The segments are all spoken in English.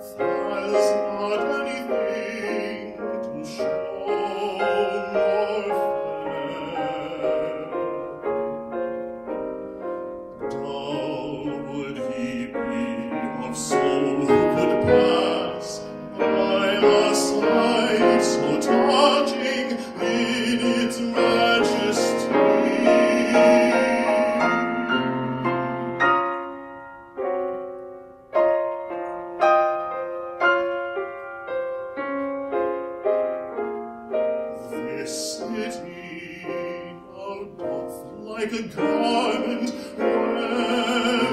There's not anything to show. City, how doth like a garment wear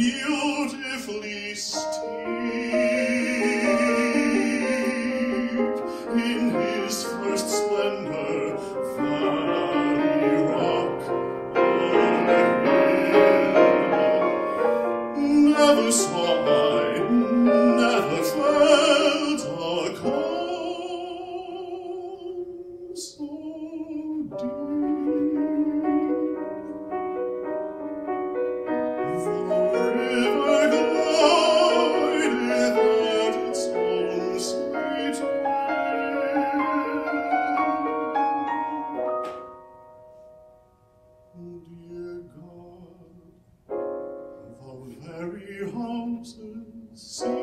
beautifully steep in his first splendor valley rock a hill never saw. roses.